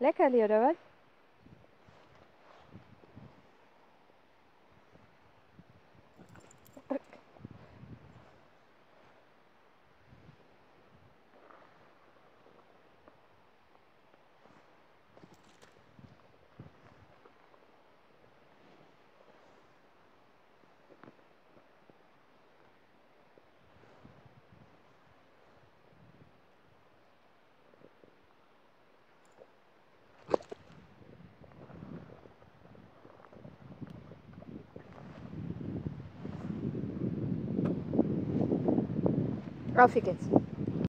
Leckerli, oder was? Auf geht's.